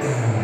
Yeah.